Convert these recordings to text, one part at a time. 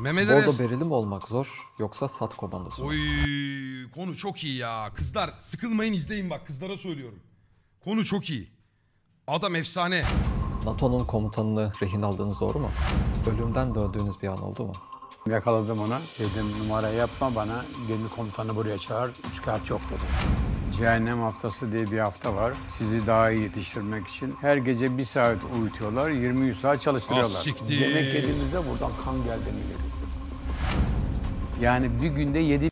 Memeleri... Bordo bereli mi olmak zor yoksa sat komandosu mu? Oy konu çok iyi ya. Kızlar sıkılmayın izleyin bak kızlara söylüyorum. Konu çok iyi. Adam efsane. NATO'nun komutanını rehin aldığınız doğru mu? Ölümden döndüğünüz bir an oldu mu? Yakaladım onu. Dedim numara yapma bana. Gemi komutanı buraya çağır. Üç kağıt yok dedim. Cehennem haftası diye bir hafta var. Sizi daha iyi yetiştirmek için. Her gece bir saat uyutuyorlar. 23 saat çalıştırıyorlar. Ah, siktir. Yemek yediğimizde buradan kan geldiğini görüyoruz. Yani bir günde 7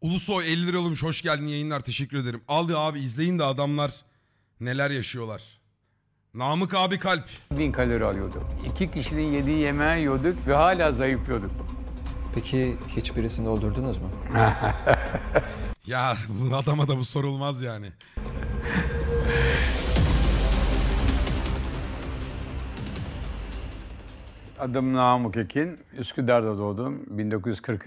Ulusoy 50 lira olmuş. Hoş geldin yayınlar. Teşekkür ederim. Al ya abi izleyin de adamlar neler yaşıyorlar. Namık abi kalp. bin kalori alıyorduk. İki kişinin yediği yemeği yiyorduk ve hala zayıflıyorduk. Peki hiçbirisini öldürdünüz mü? Ya bu adama da bu sorulmaz yani. Adım Namık Ekin. Üsküdar'da doğdum. 1940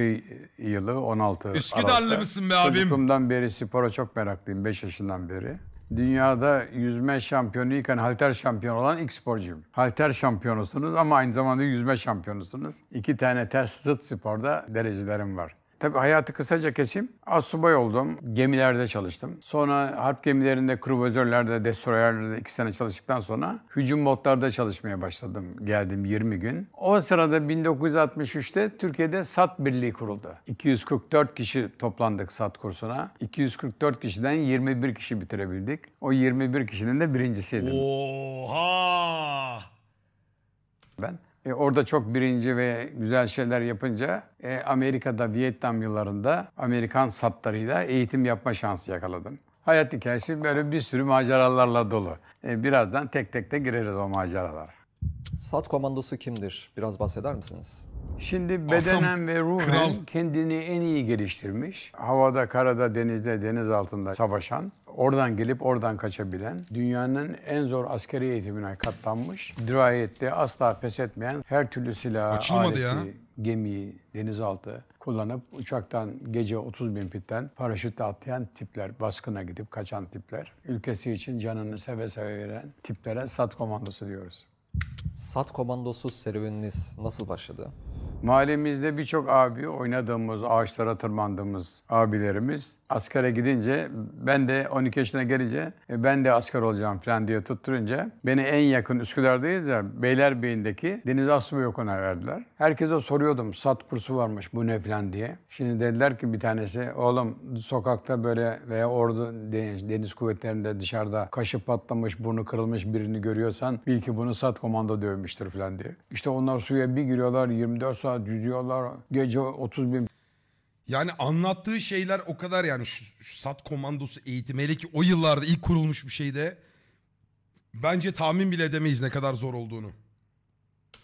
yılı 16 Üsküdarlı Aralık'ta. mısın be abim? Çocukluğumdan beri spora çok meraklıyım. 5 yaşından beri. Dünyada yüzme şampiyonuyken halter şampiyonu olan ilk sporcuyum. Halter şampiyonusunuz ama aynı zamanda yüzme şampiyonusunuz. İki tane ters zıt sporda derecelerim var. Tabii hayatı kısaca keseyim. Asubay oldum. Gemilerde çalıştım. Sonra harp gemilerinde, kruvazörlerde, destroyerlerde iki sene çalıştıktan sonra hücum botlarda çalışmaya başladım. Geldim 20 gün. O sırada 1963'te Türkiye'de SAT Birliği kuruldu. 244 kişi toplandık SAT kursuna. 244 kişiden 21 kişi bitirebildik. O 21 kişinin de birincisiydim Oha! ben. E, orada çok birinci ve güzel şeyler yapınca e, Amerika'da Vietnam yıllarında Amerikan satlarıyla eğitim yapma şansı yakaladım. Hayat hikayesi böyle bir sürü maceralarla dolu. E, birazdan tek tek de gireriz o maceralara. Sat komandosu kimdir? Biraz bahseder misiniz? Şimdi bedenen ve ruhen kral. kendini en iyi geliştirmiş. Havada, karada, denizde, deniz altında savaşan, oradan gelip oradan kaçabilen, dünyanın en zor askeri eğitimine katlanmış, dirayetli, asla pes etmeyen, her türlü silahı, Açılmadı aleti, ya. gemiyi, denizaltı kullanıp uçaktan gece 30 bin fitten paraşütle atlayan tipler, baskına gidip kaçan tipler, ülkesi için canını seve seve veren tiplere SAT komandosu diyoruz. Sat komandosu serüveniniz nasıl başladı? Mahallemizde birçok abi oynadığımız, ağaçlara tırmandığımız abilerimiz askere gidince ben de 12 yaşına gelince e, ben de asker olacağım falan diye tutturunca beni en yakın Üsküdar'dayız ya Beylerbeyi'ndeki Deniz Asubay Okulu'na verdiler. Herkese soruyordum sat kursu varmış bu ne falan diye. Şimdi dediler ki bir tanesi oğlum sokakta böyle veya ordu deniz, deniz kuvvetlerinde dışarıda kaşı patlamış, burnu kırılmış birini görüyorsan bil ki bunu sat komando dövmüştür falan diye. İşte onlar suya bir giriyorlar 24 saat yüzüyorlar. Gece 30 bin Yani anlattığı şeyler o kadar yani şu, şu SAT komandosu eğitimi hele ki o yıllarda ilk kurulmuş bir şeyde bence tahmin bile edemeyiz ne kadar zor olduğunu.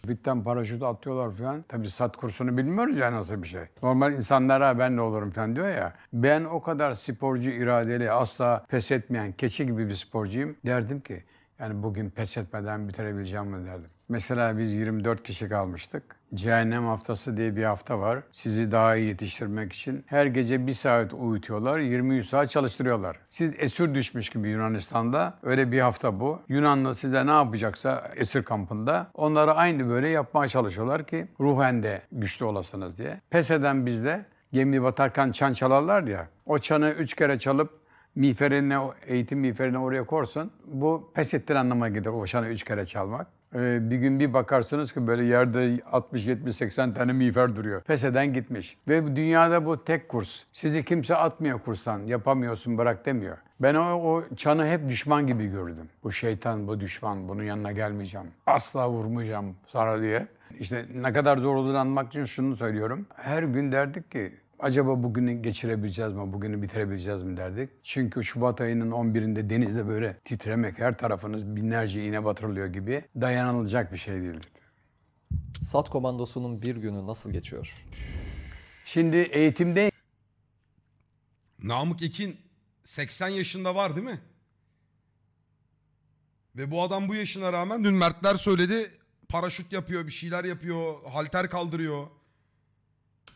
Bitten paraşüt atıyorlar falan. Tabii sat kursunu bilmiyoruz ya nasıl bir şey. Normal insanlara ben de olurum falan diyor ya. Ben o kadar sporcu iradeli, asla pes etmeyen, keçi gibi bir sporcuyum. Derdim ki yani bugün pes etmeden bitirebileceğim mi derdim. Mesela biz 24 kişi kalmıştık. Cehennem haftası diye bir hafta var. Sizi daha iyi yetiştirmek için her gece bir saat uyutuyorlar, 23 saat çalıştırıyorlar. Siz esir düşmüş gibi Yunanistan'da öyle bir hafta bu. Yunanlı size ne yapacaksa esir kampında onları aynı böyle yapmaya çalışıyorlar ki ruhen de güçlü olasınız diye. Pes eden bizde gemi batarken çan çalarlar ya. O çanı üç kere çalıp miğferine, eğitim miğferine oraya korsun. Bu pes ettir anlamına gelir o çanı üç kere çalmak. Ee, bir gün bir bakarsınız ki böyle yerde 60, 70, 80 tane miğfer duruyor. Pes eden gitmiş. Ve dünyada bu tek kurs. Sizi kimse atmıyor kurstan. Yapamıyorsun bırak demiyor. Ben o, o çanı hep düşman gibi gördüm. Bu şeytan, bu düşman, bunun yanına gelmeyeceğim. Asla vurmayacağım sana diye. İşte ne kadar zor olduğunu anlamak için şunu söylüyorum. Her gün derdik ki acaba bugünü geçirebileceğiz mi, bugünü bitirebileceğiz mi derdik. Çünkü Şubat ayının 11'inde denizde böyle titremek, her tarafınız binlerce iğne batırılıyor gibi dayanılacak bir şey değildi. Sat komandosunun bir günü nasıl geçiyor? Şimdi eğitimde Namık Ekin 80 yaşında var değil mi? Ve bu adam bu yaşına rağmen dün Mertler söyledi paraşüt yapıyor, bir şeyler yapıyor, halter kaldırıyor.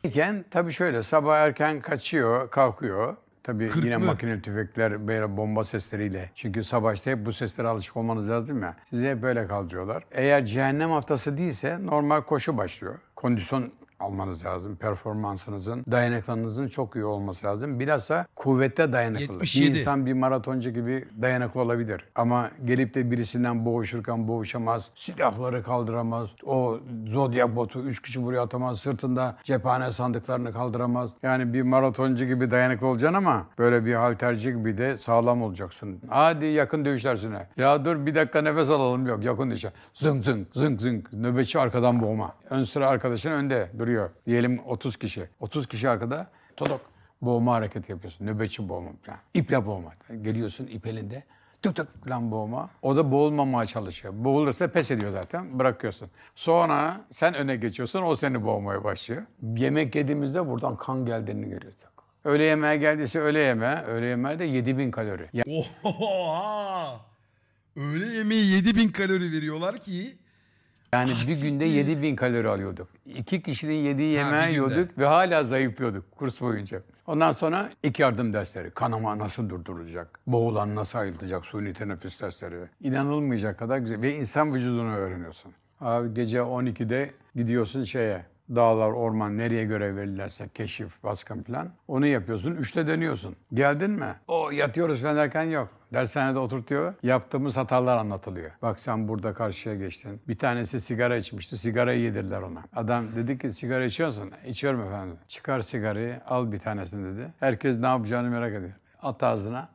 İken tabii şöyle sabah erken kaçıyor, kalkıyor. Tabii Kırklı. yine makineli tüfekler, böyle bomba sesleriyle. Çünkü savaşta hep bu seslere alışık olmanız lazım ya. Sizi hep böyle kaldırıyorlar. Eğer cehennem haftası değilse normal koşu başlıyor. Kondisyon almanız lazım. Performansınızın, dayanıklılığınızın çok iyi olması lazım. Bilhassa kuvvette dayanıklılık. 77. Bir insan bir maratoncu gibi dayanıklı olabilir. Ama gelip de birisinden boğuşurken boğuşamaz. Silahları kaldıramaz. O zodyak botu üç kişi buraya atamaz. Sırtında cephane sandıklarını kaldıramaz. Yani bir maratoncu gibi dayanıklı olacaksın ama böyle bir halterci gibi de sağlam olacaksın. Hadi yakın dövüş dersine. Ya dur bir dakika nefes alalım yok yakın dövüş. Zınk zınk zınk zınk. Nöbetçi arkadan boğma. Ön sıra arkadaşın önde duruyor. Diyelim 30 kişi. 30 kişi arkada. Todok. Boğma hareketi yapıyorsun. Nöbetçi boğma. falan. İple boğma. Geliyorsun ip elinde. Tık tık lan boğma. O da boğulmamaya çalışıyor. Boğulursa pes ediyor zaten. Bırakıyorsun. Sonra sen öne geçiyorsun. O seni boğmaya başlıyor. Yemek yediğimizde buradan kan geldiğini görüyoruz. Öğle yemeğe geldiyse öğle yemeğe. Öğle yemeğe de 7000 kalori. Oha! Öğle yemeği 7000 kalori veriyorlar ki. Yani Ah, bir günde siktir. 7000 kalori alıyorduk. İki kişinin yediği Ha, yemeği günde. yiyorduk ve hala zayıflıyorduk kurs boyunca. Ondan sonra ilk yardım dersleri. Kanama nasıl durdurulacak? Boğulan nasıl ayıltacak? Suni teneffüs dersleri. İnanılmayacak kadar güzel. Ve insan vücudunu öğreniyorsun. Abi gece 12'de gidiyorsun şeye. Dağlar, orman nereye görev verirlerse keşif, baskın falan. Onu yapıyorsun. Üçte dönüyorsun. Geldin mi? O yatıyoruz falan derken yok. Dershanede oturtuyor. Yaptığımız hatalar anlatılıyor. Bak sen burada karşıya geçtin. Bir tanesi sigara içmişti. Sigarayı yedirdiler ona. Adam dedi ki sigara içiyorsun. İçiyorum efendim. Çıkar sigarayı al bir tanesini dedi. Herkes ne yapacağını merak ediyor. At ağzına.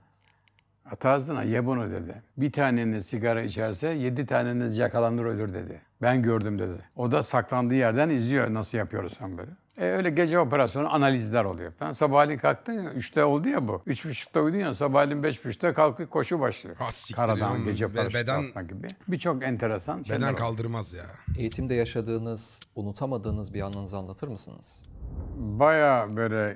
At ağzına ye bunu dedi. Bir taneniz sigara içerse yedi taneniz yakalanır ölür dedi. Ben gördüm dedi. O da saklandığı yerden izliyor nasıl yapıyoruz sen böyle. E öyle gece operasyonu analizler oluyor falan. Sabahleyin kalktın ya, üçte oldu ya bu. Üç buçukta uyudun ya, sabahleyin beş buçukta kalkıp koşu başlıyor. Ha, siktir Karadan gece Be- beden- atma gibi. Birçok enteresan şeyler Beden var. kaldırmaz ya. Eğitimde yaşadığınız, unutamadığınız bir anınızı anlatır mısınız? Baya böyle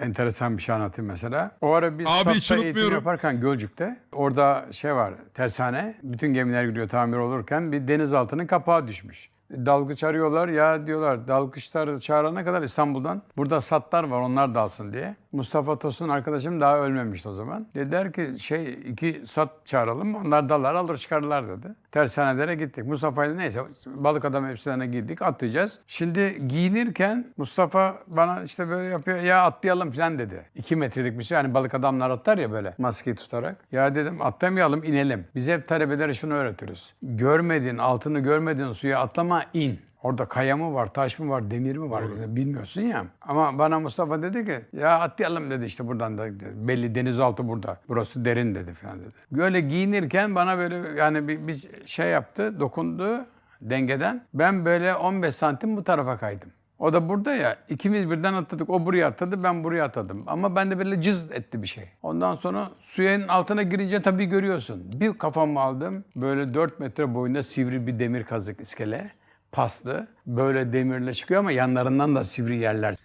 e, enteresan bir şey anlatayım mesela. O ara biz Abi hiç SAP'ta eğitim unutmuyorum. yaparken Gölcük'te orada şey var tersane. Bütün gemiler gidiyor tamir olurken bir denizaltının kapağı düşmüş. Dalgıç arıyorlar ya diyorlar dalgıçlar çağırana kadar İstanbul'dan burada satlar var onlar dalsın diye. Mustafa Tosun arkadaşım daha ölmemişti o zaman. Dediler ki şey iki sat çağıralım onlar dalar alır çıkarırlar dedi. Tersanelere gittik. Mustafa ile neyse balık adam hepsine girdik atlayacağız. Şimdi giyinirken Mustafa bana işte böyle yapıyor ya atlayalım falan dedi. İki metrelik bir şey yani balık adamlar atlar ya böyle maskeyi tutarak. Ya dedim atlamayalım inelim. Biz hep talebelere şunu öğretiriz. Görmediğin altını görmediğin suya atlama in. Orada kaya mı var, taş mı var, demir mi var bilmiyorsun ya. Ama bana Mustafa dedi ki ya atlayalım dedi işte buradan da belli denizaltı burada. Burası derin dedi falan dedi. Böyle giyinirken bana böyle yani bir, bir şey yaptı, dokundu dengeden. Ben böyle 15 santim bu tarafa kaydım. O da burada ya. ikimiz birden atladık. O buraya atladı, ben buraya atladım. Ama bende böyle cız etti bir şey. Ondan sonra suyun altına girince tabii görüyorsun. Bir kafamı aldım. Böyle 4 metre boyunda sivri bir demir kazık iskele. Paslı. Böyle demirle çıkıyor ama yanlarından da sivri yerler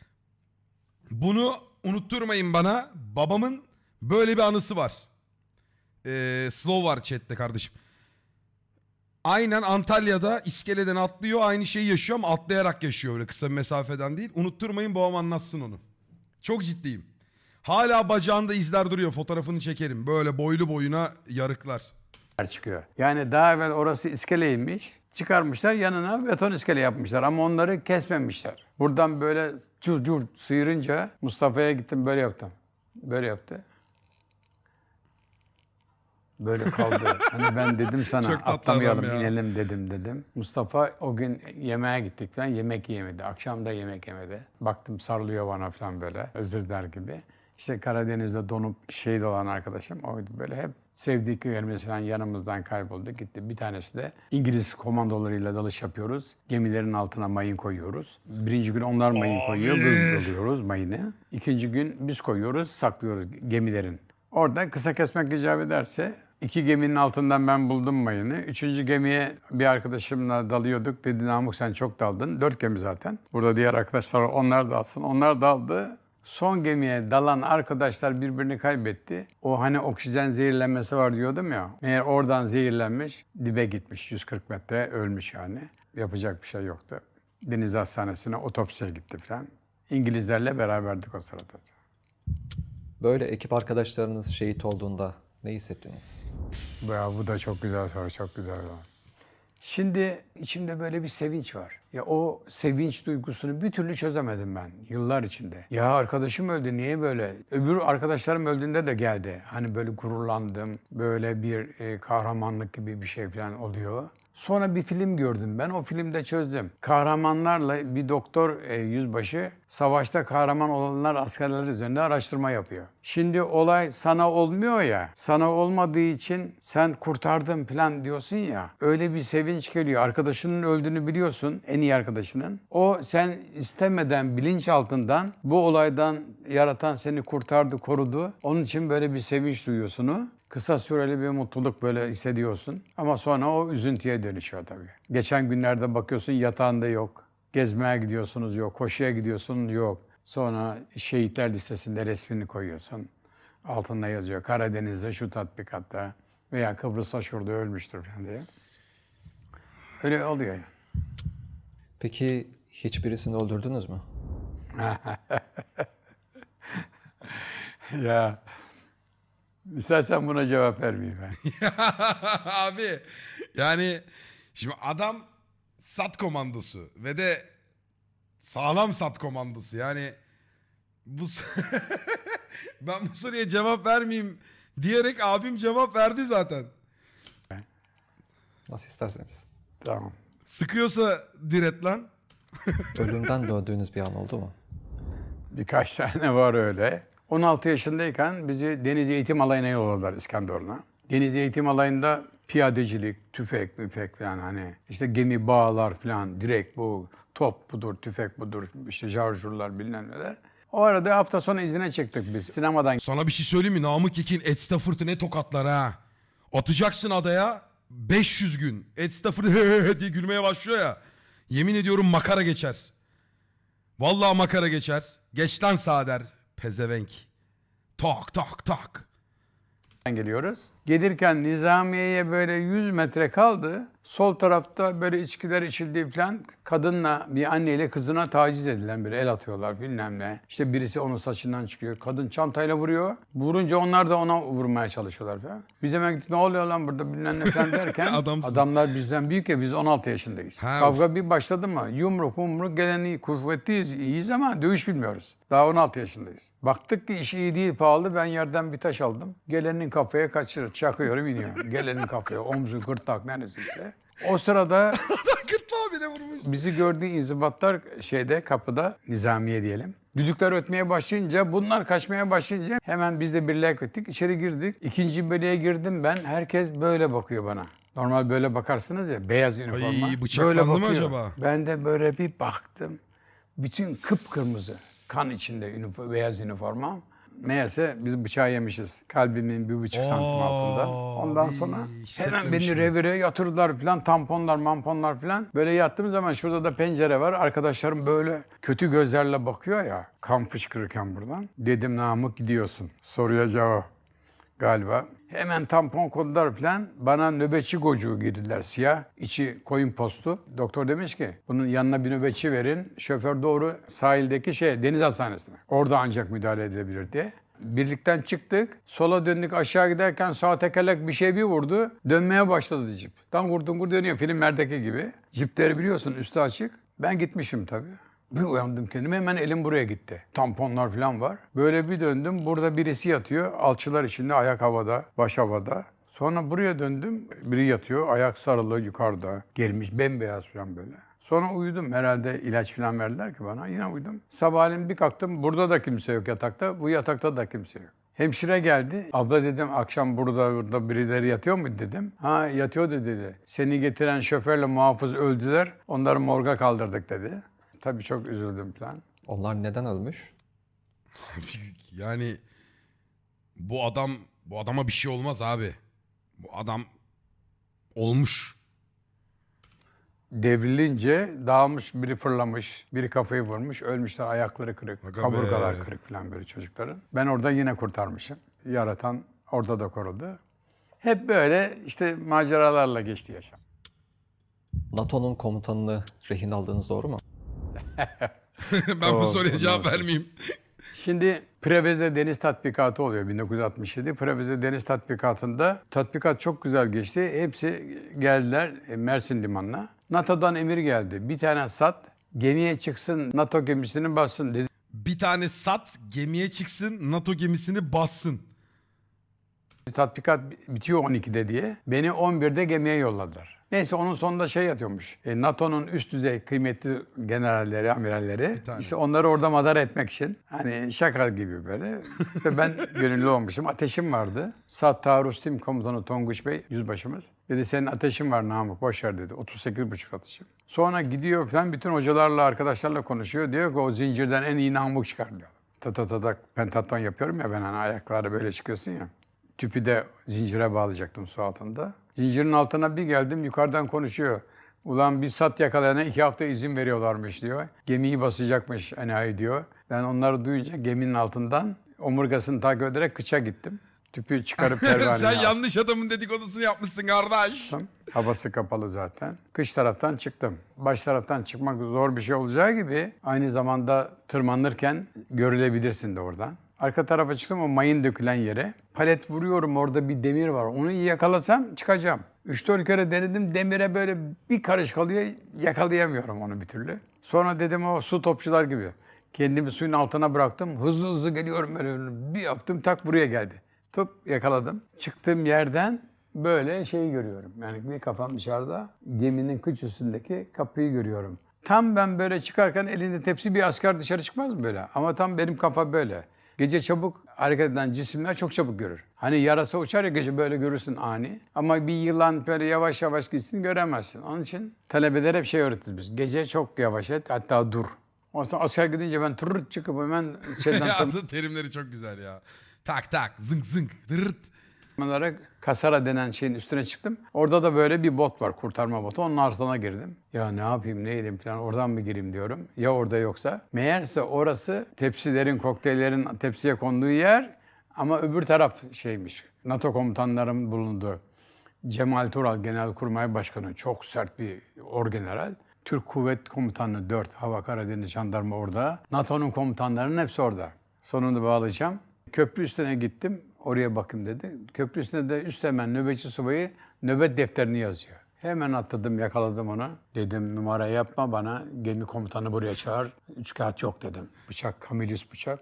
Bunu unutturmayın bana. Babamın böyle bir anısı var. Ee, slow var chatte kardeşim. Aynen Antalya'da iskeleden atlıyor. Aynı şeyi yaşıyor ama atlayarak yaşıyor öyle kısa bir mesafeden değil. Unutturmayın babam anlatsın onu. Çok ciddiyim. Hala bacağında izler duruyor. Fotoğrafını çekerim. Böyle boylu boyuna yarıklar. Çıkıyor. Yani daha evvel orası iskeleymiş. Çıkarmışlar yanına beton iskele yapmışlar ama onları kesmemişler. Buradan böyle cur cur sıyırınca Mustafa'ya gittim böyle yaptım. Böyle yaptı. Böyle kaldı. hani ben dedim sana atlamayalım ya. inelim dedim dedim. Mustafa o gün yemeğe gittik falan yemek yemedi. Akşam da yemek yemedi. Baktım sarılıyor bana falan böyle özür der gibi. İşte Karadeniz'de donup şehit olan arkadaşım oydu böyle hep sevdiği köylerimiz falan yanımızdan kayboldu gitti. Bir tanesi de İngiliz komandolarıyla dalış yapıyoruz. Gemilerin altına mayın koyuyoruz. Birinci gün onlar mayın koyuyor, biz alıyoruz mayını. İkinci gün biz koyuyoruz, saklıyoruz gemilerin. Orada kısa kesmek icap ederse iki geminin altından ben buldum mayını. Üçüncü gemiye bir arkadaşımla dalıyorduk. Dedi Namık sen çok daldın. Dört gemi zaten. Burada diğer arkadaşlar onlar dalsın. Onlar daldı. Son gemiye dalan arkadaşlar birbirini kaybetti. O hani oksijen zehirlenmesi var diyordum ya. Meğer oradan zehirlenmiş, dibe gitmiş 140 metre ölmüş yani. Yapacak bir şey yoktu. Deniz hastanesine otopsiye gitti falan. İngilizlerle beraberdik o sırada. Böyle ekip arkadaşlarınız şehit olduğunda ne hissettiniz? Ya bu da çok güzel soru, çok güzel soru. Şimdi içimde böyle bir sevinç var. Ya o sevinç duygusunu bir türlü çözemedim ben yıllar içinde. Ya arkadaşım öldü niye böyle? Öbür arkadaşlarım öldüğünde de geldi. Hani böyle gururlandım. Böyle bir e, kahramanlık gibi bir şey falan oluyor. Sonra bir film gördüm ben. O filmde çözdüm. Kahramanlarla bir doktor e, yüzbaşı savaşta kahraman olanlar askerler üzerinde araştırma yapıyor. Şimdi olay sana olmuyor ya. Sana olmadığı için sen kurtardın falan diyorsun ya. Öyle bir sevinç geliyor. Arkadaşının öldüğünü biliyorsun. En iyi arkadaşının. O sen istemeden bilinç altından bu olaydan yaratan seni kurtardı, korudu. Onun için böyle bir sevinç duyuyorsun. Kısa süreli bir mutluluk böyle hissediyorsun. Ama sonra o üzüntüye dönüşüyor tabii. Geçen günlerde bakıyorsun yatağında yok. Gezmeye gidiyorsunuz yok. Koşuya gidiyorsun yok. Sonra şehitler listesinde resmini koyuyorsun. Altında yazıyor Karadeniz'de şu tatbikatta veya Kıbrıs'ta şurada ölmüştür falan diye. Öyle oluyor yani. Peki hiçbirisini öldürdünüz mü? ya istersen buna cevap vermeyeyim ben. Abi yani şimdi adam sat komandosu ve de sağlam sat komandosu yani bu ben bu soruya cevap vermeyeyim diyerek abim cevap verdi zaten. Nasıl isterseniz. tamam. Sıkıyorsa diret lan. Ölümden döndüğünüz bir an oldu mu? Birkaç tane var öyle. 16 yaşındayken bizi deniz eğitim alayına yolladılar İskenderun'a. Deniz eğitim alayında piyadecilik, tüfek, müfek falan hani işte gemi bağlar falan direkt bu top budur, tüfek budur, işte şarjörler bilmem neler. O arada hafta sonu izine çıktık biz. Sinemadan Sana bir şey söyleyeyim mi? Namık Yekin Ed Stafford'ı ne tokatlar ha. Atacaksın adaya 500 gün. Ed Stafford diye gülmeye başlıyor ya. Yemin ediyorum makara geçer. Vallahi makara geçer. Geç lan sağa der. Pezevenk. Tak tak tak. geliyoruz. Gelirken Nizamiye'ye böyle 100 metre kaldı. Sol tarafta böyle içkiler içildiği falan kadınla bir anneyle kızına taciz edilen böyle el atıyorlar bilmem ne. İşte birisi onun saçından çıkıyor. Kadın çantayla vuruyor. Vurunca onlar da ona vurmaya çalışıyorlar falan. Biz hemen gittik ne oluyor lan burada bilmem ne falan derken Adamsın. adamlar bizden büyük ya biz 16 yaşındayız. Ha, Kavga bir başladı mı yumruk mumruk geleni kuvvetliyiz iyiyiz ama dövüş bilmiyoruz. Daha 16 yaşındayız. Baktık ki iş iyi değil pahalı ben yerden bir taş aldım. Gelenin kafaya kaçırır çakıyorum iniyor. Gelenin kafaya omzu gırtlak neresiyse. O sırada Gırtlağı bile vurmuş. bizi gördüğü inzibatlar şeyde kapıda nizamiye diyelim. Düdükler ötmeye başlayınca bunlar kaçmaya başlayınca hemen biz de birliğe ettik. içeri girdik. İkinci bölüye girdim ben. Herkes böyle bakıyor bana. Normal böyle bakarsınız ya beyaz üniforma. bıçaklandı mı acaba? Ben de böyle bir baktım. Bütün kıpkırmızı kan içinde üniforma, beyaz üniformam. Meğerse biz bıçağı yemişiz. Kalbimin bir buçuk santim altında. Ondan sonra hemen beni revire yatırdılar falan tamponlar mamponlar falan. Böyle yattığım zaman şurada da pencere var. Arkadaşlarım böyle kötü gözlerle bakıyor ya. Kan fışkırırken buradan. Dedim Namık gidiyorsun. Soruya cevap galiba. Hemen tampon koydular falan. Bana nöbetçi gocuğu girdiler siyah. içi koyun postu. Doktor demiş ki bunun yanına bir nöbetçi verin. Şoför doğru sahildeki şey deniz hastanesine. Orada ancak müdahale edilebilir diye. Birlikten çıktık. Sola döndük aşağı giderken sağ tekerlek bir şey bir vurdu. Dönmeye başladı cip. Tam vurdum vur dönüyor filmlerdeki gibi. Cipleri biliyorsun üstü açık. Ben gitmişim tabii. Bir uyandım kendime hemen elim buraya gitti. Tamponlar falan var. Böyle bir döndüm. Burada birisi yatıyor. Alçılar içinde ayak havada, baş havada. Sonra buraya döndüm. Biri yatıyor. Ayak sarılı yukarıda. Gelmiş bembeyaz falan böyle. Sonra uyudum. Herhalde ilaç falan verdiler ki bana. Yine uyudum. Sabahleyin bir kalktım. Burada da kimse yok yatakta. Bu yatakta da kimse yok. Hemşire geldi. Abla dedim akşam burada burada birileri yatıyor mu dedim. Ha yatıyordu dedi. Seni getiren şoförle muhafız öldüler. Onları morga kaldırdık dedi. Tabii çok üzüldüm falan. Onlar neden ölmüş? Yani bu adam bu adama bir şey olmaz abi. Bu adam olmuş. Devrilince dağılmış, biri fırlamış, biri kafayı vurmuş, ölmüşler, ayakları kırık, Aga kaburgalar be. kırık falan böyle çocukların. Ben orada yine kurtarmışım. Yaratan orada da korudu. Hep böyle işte maceralarla geçti yaşam. NATO'nun komutanını rehin aldığınız doğru mu? ben bu Doğru, soruya cevap vermeyeyim. Şimdi Preveze Deniz Tatbikatı oluyor 1967. Preveze Deniz Tatbikatı'nda tatbikat çok güzel geçti. Hepsi geldiler e, Mersin Limanı'na. NATO'dan emir geldi. Bir tane sat gemiye çıksın NATO gemisini bassın dedi. Bir tane sat gemiye çıksın NATO gemisini bassın. Tatbikat bitiyor 12'de diye. Beni 11'de gemiye yolladılar. Neyse onun sonunda şey yatıyormuş. E, NATO'nun üst düzey kıymetli generalleri, amiralleri. işte onları orada madar etmek için. Hani şaka gibi böyle. İşte ben gönüllü olmuşum. Ateşim vardı. Sat Taarruz Tim Komutanı Tonguç Bey, yüzbaşımız. Dedi senin ateşin var Namık boş ver dedi. 38,5 ateşim. Sonra gidiyor falan bütün hocalarla, arkadaşlarla konuşuyor. Diyor ki o zincirden en iyi Namık çıkar diyor. Tatatada pentaton yapıyorum ya ben hani ayaklarda böyle çıkıyorsun ya. Tüpü de zincire bağlayacaktım su altında. Zincirin altına bir geldim yukarıdan konuşuyor. Ulan bir sat yakalayana iki hafta izin veriyorlarmış diyor. Gemiyi basacakmış enayi diyor. Ben onları duyunca geminin altından omurgasını takip ederek kıça gittim. Tüpü çıkarıp pervaneye Sen astım. yanlış adamın dedikodusunu yapmışsın kardeş. Havası kapalı zaten. Kış taraftan çıktım. Baş taraftan çıkmak zor bir şey olacağı gibi aynı zamanda tırmanırken görülebilirsin de oradan. Arka tarafa çıktım o mayın dökülen yere. Palet vuruyorum orada bir demir var. Onu yakalasam çıkacağım. 3-4 kere denedim demire böyle bir karış kalıyor. Yakalayamıyorum onu bir türlü. Sonra dedim o su topçular gibi. Kendimi suyun altına bıraktım. Hızlı hızlı geliyorum böyle. Bir yaptım tak buraya geldi. Tıp yakaladım. Çıktığım yerden böyle şeyi görüyorum. Yani bir kafam dışarıda geminin kıç üstündeki kapıyı görüyorum. Tam ben böyle çıkarken elinde tepsi bir asker dışarı çıkmaz mı böyle? Ama tam benim kafa böyle. Gece çabuk hareket eden cisimler çok çabuk görür. Hani yarasa uçar ya gece böyle görürsün ani. Ama bir yılan böyle yavaş yavaş gitsin göremezsin. Onun için talebeler hep şey öğretiriz biz. Gece çok yavaş et hatta dur. O zaman asker gidince ben tırırt çıkıp hemen şeyden adı terimleri çok güzel ya. Tak tak zınk zınk dırt. Olarak Kasara denen şeyin üstüne çıktım. Orada da böyle bir bot var, kurtarma botu. Onun altına girdim. Ya ne yapayım, ne edeyim falan oradan mı gireyim diyorum. Ya orada yoksa. Meğerse orası tepsilerin, kokteyllerin tepsiye konduğu yer ama öbür taraf şeymiş. NATO komutanların bulunduğu. Cemal Tural Genelkurmay Başkanı çok sert bir orgeneral. Türk Kuvvet Komutanı 4 Hava Karadeniz Jandarma orada. NATO'nun komutanlarının hepsi orada. Sonunu bağlayacağım. Köprü üstüne gittim. Oraya bakayım dedi. Köprü üstünde de üstemen nöbetçi subayı nöbet defterini yazıyor. Hemen atladım yakaladım onu. Dedim numara yapma bana gemi komutanı buraya çağır. Üç kağıt yok dedim. Bıçak Camillus bıçak.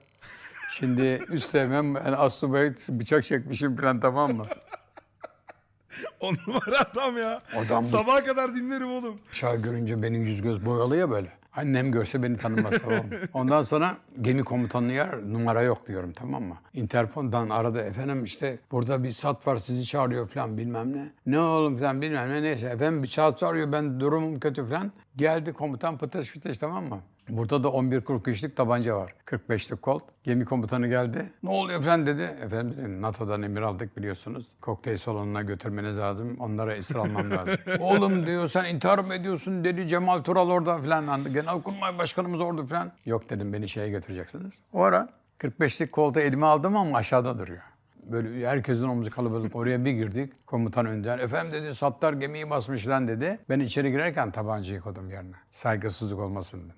Şimdi üstemen ben asubay bıçak çekmişim falan tamam mı? On numara adam ya. Adam Sabaha kadar dinlerim oğlum. Bıçağı görünce benim yüz göz boyalı ya böyle. Annem görse beni tanımaz mı? Ondan sonra gemi komutanı yer numara yok diyorum tamam mı? Interfondan aradı efendim işte burada bir sat var sizi çağırıyor falan bilmem ne. Ne oğlum falan bilmem ne neyse efendim bir saat çağırıyor ben durumum kötü falan. Geldi komutan pıtış pıtış tamam mı? Burada da 11.43'lük tabanca var. 45'lik kolt. Gemi komutanı geldi. Ne oluyor falan dedi. Efendim dedim, NATO'dan emir aldık biliyorsunuz. Kokteyl salonuna götürmeniz lazım. Onlara esir almam lazım. Oğlum diyor sen intihar mı ediyorsun dedi. Cemal Tural orada falan. Genelkurmay başkanımız orada falan. Yok dedim beni şeye götüreceksiniz. O ara 45'lik koltuğu elime aldım ama aşağıda duruyor. Böyle herkesin omzu kalabalık oraya bir girdik. Komutan önden. Efendim dedi sattar gemiyi basmış lan dedi. Ben içeri girerken tabancayı koydum yerine. Saygısızlık olmasın dedim.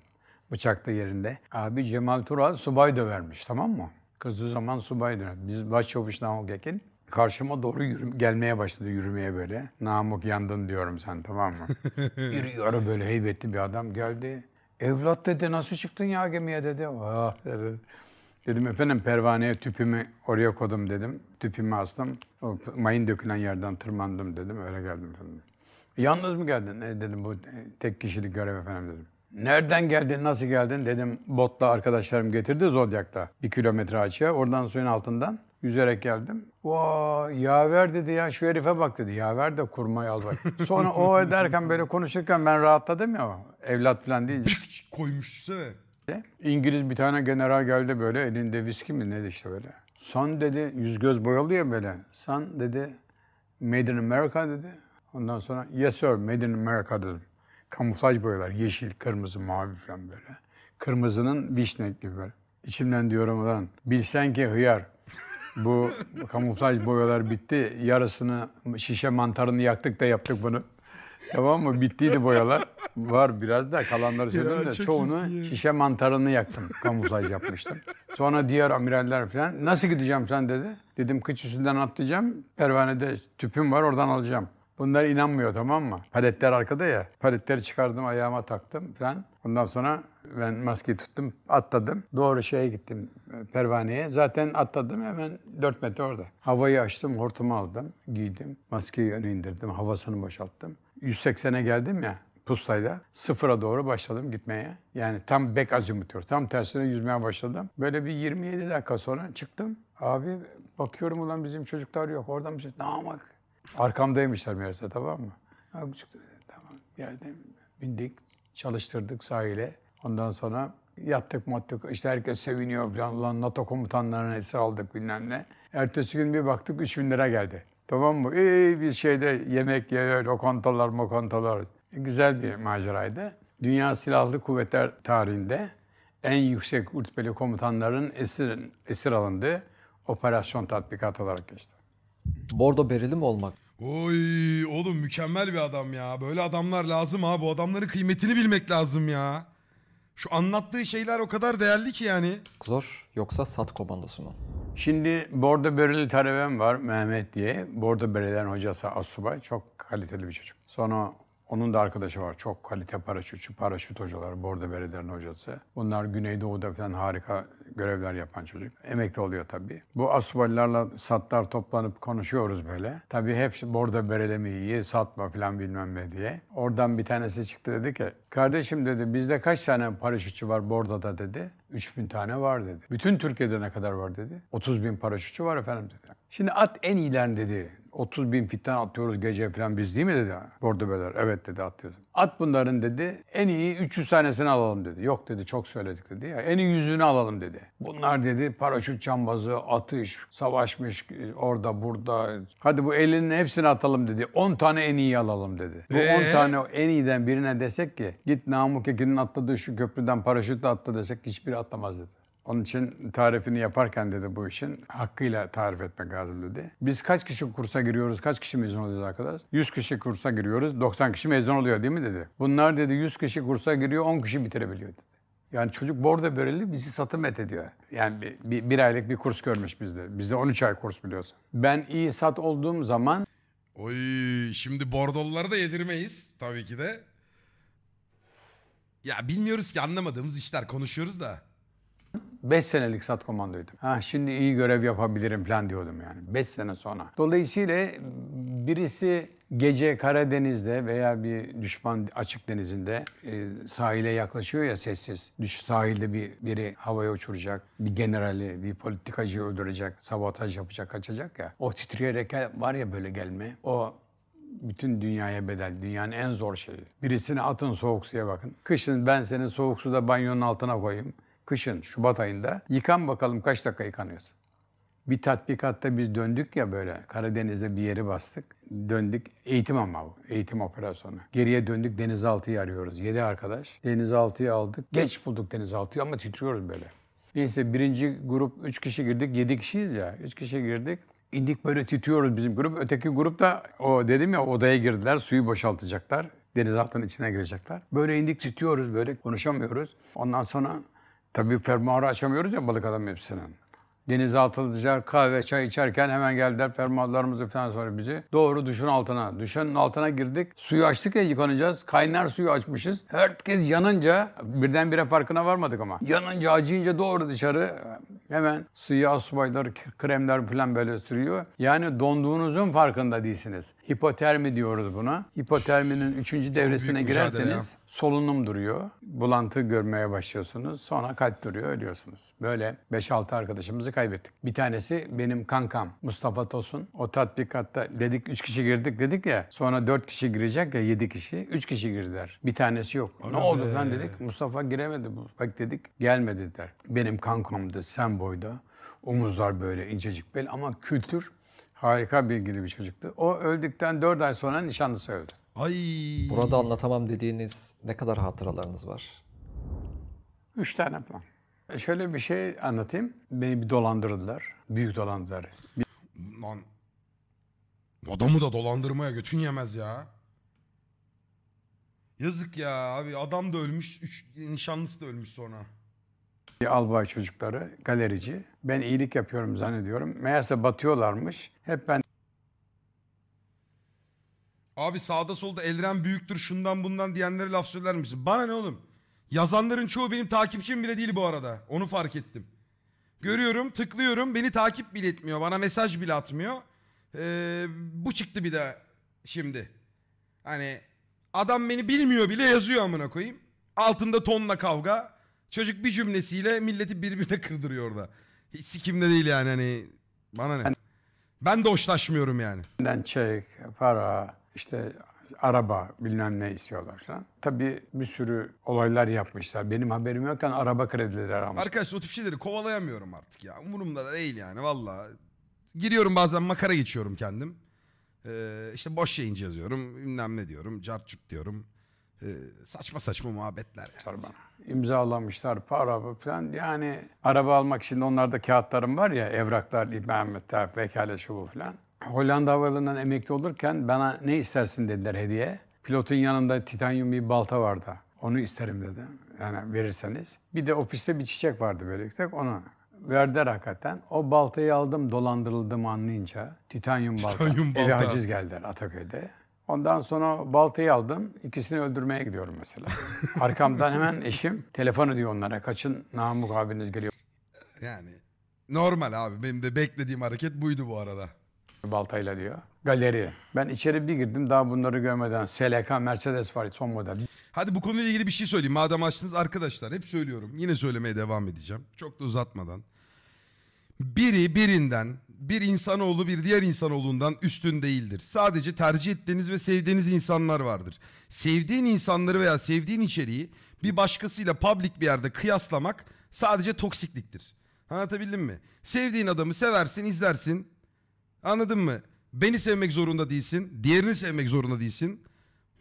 Bıçak da yerinde. Abi Cemal Tural subay dövermiş tamam mı? Kızdığı zaman subay döver. Biz başçavuş Namık Ekin. Karşıma doğru yürü, gelmeye başladı yürümeye böyle. Namık yandın diyorum sen tamam mı? İri yarı böyle heybetli bir adam geldi. Evlat dedi nasıl çıktın ya gemiye dedi. Ah dedi. Dedim efendim pervaneye tüpümü oraya koydum dedim. Tüpümü astım. O mayın dökülen yerden tırmandım dedim. Öyle geldim efendim. Yalnız mı geldin? E, dedim bu tek kişilik görev efendim dedim. Nereden geldin, nasıl geldin dedim. Botla arkadaşlarım getirdi Zodyak'ta. Bir kilometre açıya. Oradan suyun altından yüzerek geldim. Vay yaver dedi ya şu herife bak dedi. Yaver de kurmayı al bak. Sonra o ederken böyle konuşurken ben rahatladım ya. Evlat falan deyince. Koymuş düşünsene. İngiliz bir tane general geldi böyle elinde viski mi neydi işte böyle. Son dedi yüz göz boyalı ya böyle. Son dedi Made in America dedi. Ondan sonra yes sir Made in America dedim. Kamuflaj boyalar yeşil, kırmızı, mavi falan böyle. Kırmızının vişne gibi böyle. İçimden diyorum ulan bilsen ki hıyar. Bu kamuflaj boyalar bitti. Yarısını şişe mantarını yaktık da yaptık bunu. Tamam mı? Bittiydi boyalar. Var biraz da kalanları söyledim de çoğunu ya. şişe mantarını yaktım. Kamuflaj yapmıştım. Sonra diğer amiraller falan nasıl gideceğim sen dedi. Dedim kıç üstünden atlayacağım. Pervanede tüpüm var oradan alacağım. Bunlar inanmıyor tamam mı? Paletler arkada ya. Paletleri çıkardım ayağıma taktım falan. Ondan sonra ben maskeyi tuttum atladım. Doğru şeye gittim e, pervaneye. Zaten atladım hemen 4 metre orada. Havayı açtım hortumu aldım giydim. Maskeyi öne indirdim havasını boşalttım. 180'e geldim ya pustayla. Sıfıra doğru başladım gitmeye. Yani tam bek azimutör. Tam tersine yüzmeye başladım. Böyle bir 27 dakika sonra çıktım. Abi bakıyorum ulan bizim çocuklar yok. Oradan bir şey. Arkamdaymışlar meğerse tamam mı? Abi çıktı. Tamam geldim. Bindik. Çalıştırdık sahile. Ondan sonra yattık mattık. İşte herkes seviniyor falan. Ulan NATO komutanlarına esir aldık bilmem ne. Ertesi gün bir baktık 3000 lira geldi. Tamam mı? İyi biz şeyde yemek yiyor, lokantalar mokantalar. Güzel bir maceraydı. Dünya Silahlı Kuvvetler tarihinde en yüksek rütbeli komutanların esir, esir alındığı operasyon tatbikat olarak geçti. Bordo bereli mi olmak? Oy oğlum mükemmel bir adam ya. Böyle adamlar lazım ha. Bu adamların kıymetini bilmek lazım ya. Şu anlattığı şeyler o kadar değerli ki yani. Zor yoksa SAT komandosu mu? Şimdi Bordo Bereli talebem var Mehmet diye. Bordo Bereli'den hocası Asubay. Çok kaliteli bir çocuk. Sonra onun da arkadaşı var. Çok kalite paraşütçü, paraşüt hocaları. Bordo Bereli'den hocası. Bunlar Güneydoğu'da falan harika görevler yapan çocuk. Emekli oluyor tabii. Bu asubaylarla satlar toplanıp konuşuyoruz böyle. Tabii hepsi Bordo Bereli mi iyi, satma falan bilmem ne diye. Oradan bir tanesi çıktı dedi ki, kardeşim dedi bizde kaç tane paraşütçü var Bordo'da dedi. 3000 tane var dedi. Bütün Türkiye'de ne kadar var dedi. 30 bin paraşütçü var efendim dedi. Şimdi at en iyilerini dedi. 30 bin fitten atıyoruz gece falan biz değil mi dedi. Bordo Beler. Evet dedi atlıyoruz. At bunların dedi. En iyi 300 tanesini alalım dedi. Yok dedi çok söyledik dedi. Ya, en iyi yüzünü alalım dedi. Bunlar dedi paraşüt cambazı, atış, savaşmış orada burada. Hadi bu elinin hepsini atalım dedi. 10 tane en iyi alalım dedi. Bu 10 Ee? tane en iyiden birine desek ki git Namık Ekin'in atladığı şu köprüden paraşütle atla desek hiçbiri atlamaz dedi. Onun için tarifini yaparken dedi bu işin hakkıyla tarif etmek lazım dedi. Biz kaç kişi kursa giriyoruz, kaç kişi mezun oluyoruz arkadaş? 100 kişi kursa giriyoruz, 90 kişi mezun oluyor değil mi dedi. Bunlar dedi 100 kişi kursa giriyor, 10 kişi bitirebiliyor dedi. Yani çocuk bordo bereli bizi satım et ediyor. Yani bir, bir, bir aylık bir kurs görmüş bizde. Bizde 13 ay kurs biliyorsun. Ben iyi sat olduğum zaman Oy şimdi bordolları da yedirmeyiz tabii ki de. Ya bilmiyoruz ki anlamadığımız işler konuşuyoruz da. 5 senelik sat komandoydum. Ha şimdi iyi görev yapabilirim falan diyordum yani. 5 sene sonra. Dolayısıyla birisi gece Karadeniz'de veya bir düşman açık denizinde e, sahile yaklaşıyor ya sessiz. Düş sahilde bir biri havaya uçuracak, bir generali, bir politikacıyı öldürecek, sabotaj yapacak, kaçacak ya. O titreyerek var ya böyle gelme. O bütün dünyaya bedel. Dünyanın en zor şeyi. Birisini atın soğuk suya bakın. Kışın ben seni soğuk suda banyonun altına koyayım. Kışın Şubat ayında. Yıkan bakalım kaç dakika yıkanıyorsun. Bir tatbikatta biz döndük ya böyle Karadeniz'de bir yeri bastık. Döndük eğitim ama bu. Eğitim operasyonu. Geriye döndük denizaltıyı arıyoruz. Yedi arkadaş. Denizaltıyı aldık. Geç bulduk denizaltıyı ama titriyoruz böyle. Neyse birinci grup üç kişi girdik. Yedi kişiyiz ya. Üç kişi girdik. İndik böyle titriyoruz bizim grup. Öteki grup da o dedim ya odaya girdiler. Suyu boşaltacaklar. Denizaltının içine girecekler. Böyle indik titriyoruz böyle konuşamıyoruz. Ondan sonra tabii fermuarı açamıyoruz ya balık adam hepsinin. Denizaltıcılar kahve çay içerken hemen geldiler fermuarlarımızı falan sonra bizi. Doğru duşun altına. Duşun altına girdik. Suyu açtık ya yıkanacağız. Kaynar suyu açmışız. Herkes yanınca birdenbire farkına varmadık ama. Yanınca acıyınca doğru dışarı hemen suya asubaylar, kremler falan böyle sürüyor. Yani donduğunuzun farkında değilsiniz. Hipotermi diyoruz buna. Hipoterminin üçüncü devresine girerseniz. Solunum duruyor. Bulantı görmeye başlıyorsunuz. Sonra kalp duruyor, ölüyorsunuz. Böyle 5-6 arkadaşımızı kaybettik. Bir tanesi benim kankam Mustafa Tosun. O tatbikatta dedik 3 kişi girdik dedik ya. Sonra 4 kişi girecek ya 7 kişi. 3 kişi girdiler. Bir tanesi yok. ne Aga oldu be. lan dedik. Mustafa giremedi. Bak dedik gelmedi dediler. Benim kankamdı sen boyda. Omuzlar böyle incecik bel ama kültür harika bilgili bir çocuktu. O öldükten 4 ay sonra nişanlısı öldü. Ay. Burada anlatamam dediğiniz ne kadar hatıralarınız var? Üç tane falan. E, Şöyle bir şey anlatayım. Beni bir dolandırdılar. Büyük dolandırdılar. Bir- Lan. Adamı da dolandırmaya götün yemez ya. Yazık ya abi adam da ölmüş. Üç, nişanlısı da ölmüş sonra. albay çocukları, galerici. Ben iyilik yapıyorum zannediyorum. Meğerse batıyorlarmış. Hep ben Abi sağda solda Elren büyüktür şundan bundan diyenlere laf söyler misin? Bana ne oğlum? Yazanların çoğu benim takipçim bile değil bu arada. Onu fark ettim. Görüyorum tıklıyorum beni takip bile etmiyor. Bana mesaj bile atmıyor. Ee, bu çıktı bir de şimdi. Hani adam beni bilmiyor bile yazıyor amına koyayım. Altında tonla kavga. Çocuk bir cümlesiyle milleti birbirine kırdırıyor orada. Hiç sikimde değil yani hani. Bana ne? Ben de hoşlaşmıyorum yani. Benden çek, para, işte araba bilmem ne istiyorlar falan. Tabii bir sürü olaylar yapmışlar. Benim haberim yokken araba kredileri almış. Arkadaşlar o tip şeyleri kovalayamıyorum artık ya. Umurumda da değil yani valla. Giriyorum bazen makara geçiyorum kendim. Ee, işte boş yayıncı yazıyorum. Bilmem ne diyorum. Cart curt diyorum. Ee, saçma saçma muhabbetler. yani. İmzalamışlar para falan. Yani araba almak için onlarda kağıtlarım var ya evraklar, imametler, vekalet şu bu falan. Hollanda Havalimanı'ndan emekli olurken bana ne istersin dediler hediye. Pilotun yanında titanyum bir balta vardı. Onu isterim dedim. Yani verirseniz. Bir de ofiste bir çiçek vardı böyle yüksek onu. Verdiler hakikaten. O baltayı aldım dolandırıldım anlayınca. Titanyum balta. Titanyum Eve balta. haciz geldiler Ataköy'de. Ondan sonra baltayı aldım. İkisini öldürmeye gidiyorum mesela. Arkamdan hemen eşim telefon ediyor onlara. Kaçın Namık abiniz geliyor Yani normal abi. Benim de beklediğim hareket buydu bu arada. Baltayla diyor. Galeri. Ben içeri bir girdim daha bunları görmeden. SLK Mercedes var son model. Hadi bu konuyla ilgili bir şey söyleyeyim. Madem açtınız arkadaşlar hep söylüyorum. Yine söylemeye devam edeceğim. Çok da uzatmadan. Biri birinden, bir insanoğlu bir diğer insanoğlundan üstün değildir. Sadece tercih ettiğiniz ve sevdiğiniz insanlar vardır. Sevdiğin insanları veya sevdiğin içeriği bir başkasıyla public bir yerde kıyaslamak sadece toksikliktir. Anlatabildim mi? Sevdiğin adamı seversin, izlersin. Anladın mı? Beni sevmek zorunda değilsin. Diğerini sevmek zorunda değilsin.